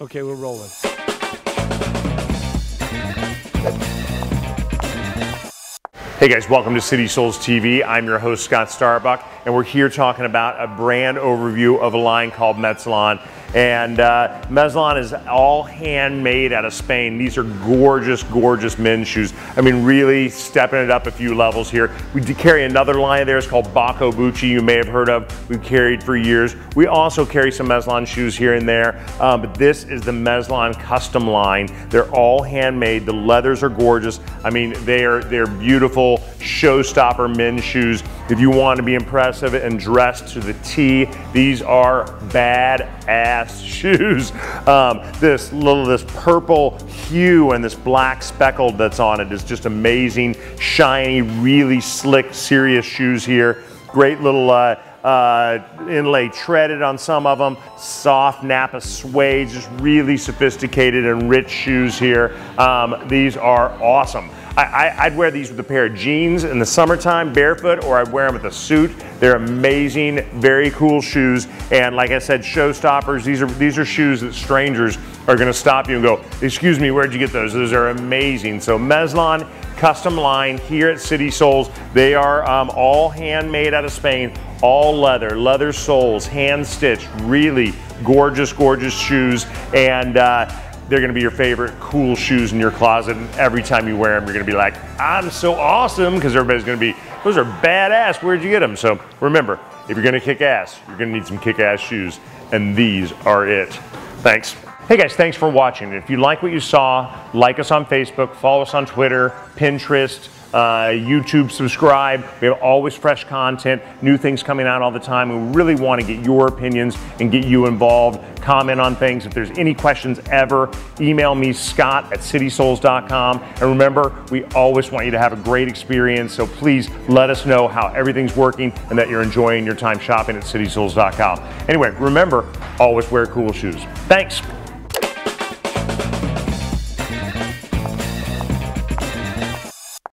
Okay, we're rolling. Hey guys, welcome to City Soles TV. I'm your host Scott Starbuck, and we're here talking about a brand overview of a line called Mezlan. And uh, Mezlan is all handmade out of Spain. These are gorgeous, gorgeous men's shoes. I mean, really stepping it up a few levels here. We carry another line there. It's called Bacco Bucci. You may have heard of. We've carried for years. We also carry some Mezlan shoes here and there, um, but this is the Mezlan custom line. They're all handmade. The leathers are gorgeous. I mean, they are they're beautiful showstopper men's shoes. If you want to be impressive and dressed to the T, these are bad ass shoes. Um, this little, this purple hue and this black speckled that's on it is just amazing, shiny, really slick, serious shoes here. Great little uh, uh, inlay treaded on some of them, soft nappa suede, just really sophisticated and rich shoes here. Um, these are awesome. I, would wear these with a pair of jeans in the summertime, barefoot, or I'd wear them with a suit. They're amazing, very cool shoes. And like I said, showstoppers. These are these are shoes that strangers are going to stop you and go, "Excuse me, where'd you get those? Those are amazing." So Mezlan custom line here at City Soles. They are um, all handmade out of Spain, all leather, leather soles, hand stitched, really gorgeous, gorgeous shoes. And uh, they're gonna be your favorite cool shoes in your closet. And every time you wear them, you're gonna be like, I'm so awesome, because everybody's gonna be, those are badass, where'd you get them? So remember, if you're gonna kick ass, you're gonna need some kick ass shoes, and these are it. Thanks. Hey guys, thanks for watching. If you like what you saw, like us on Facebook, follow us on Twitter, Pinterest, Uh, YouTube, subscribe. We have always fresh content, new things coming out all the time. We really want to get your opinions and get you involved. Comment on things. If there's any questions ever, email me, scott at citysoles.com. And remember, we always want you to have a great experience. So please let us know how everything's working and that you're enjoying your time shopping at citysoles.com. Anyway, remember, always wear cool shoes. Thanks.